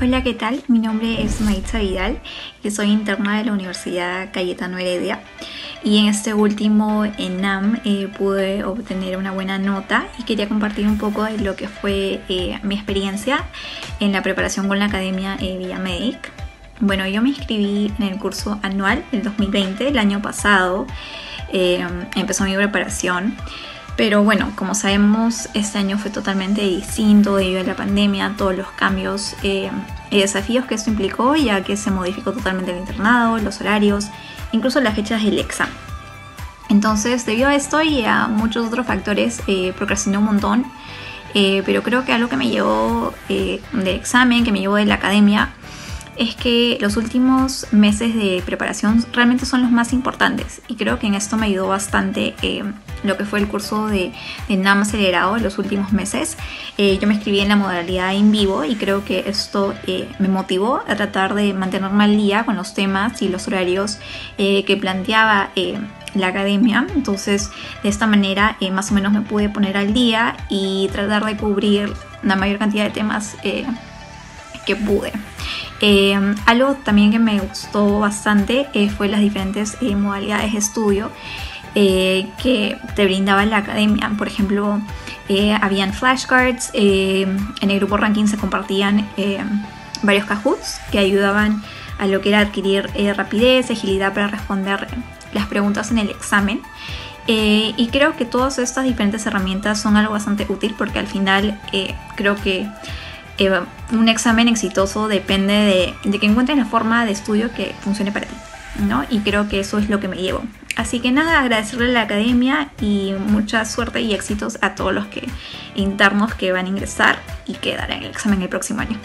Hola, ¿qué tal? Mi nombre es Maitza Vidal y soy interna de la Universidad Cayetano Heredia. Y en este último ENAM eh, pude obtener una buena nota y quería compartir un poco de lo que fue eh, mi experiencia en la preparación con la Academia eh, Villamedic. Bueno, yo me inscribí en el curso anual del 2020, el año pasado. empezó mi preparación. Pero bueno, como sabemos, este año fue totalmente distinto debido a la pandemia, todos los cambios eh, y desafíos que esto implicó, ya que se modificó totalmente el internado, los horarios, incluso las fechas del examen. Entonces, debido a esto y a muchos otros factores, eh, procrastiné un montón. Eh, pero creo que algo que me llevó del examen, que me llevó de la academia, es que los últimos meses de preparación realmente son los más importantes y creo que en esto me ayudó bastante eh, lo que fue el curso de, NAM acelerado en los últimos meses. Eh, yo me inscribí en la modalidad en vivo y creo que esto eh, me motivó a tratar de mantenerme al día con los temas y los horarios que planteaba la academia. Entonces, de esta manera, más o menos me pude poner al día y tratar de cubrir la mayor cantidad de temas que pude. Eh, algo también que me gustó bastante eh, fue las diferentes eh, modalidades de estudio que te brindaba la academia. Por ejemplo, habían flashcards, en el grupo ranking se compartían varios Kahoots que ayudaban a lo que era adquirir rapidez, agilidad para responder las preguntas en el examen. y creo que todas estas diferentes herramientas son algo bastante útil porque al final creo que un examen exitoso depende de, que encuentres la forma de estudio que funcione para ti, ¿no? Y creo que eso es lo que me llevo. Así que nada, agradecerle a la academia y mucha suerte y éxitos a todos los que internos que van a ingresar y quedar en el examen el próximo año.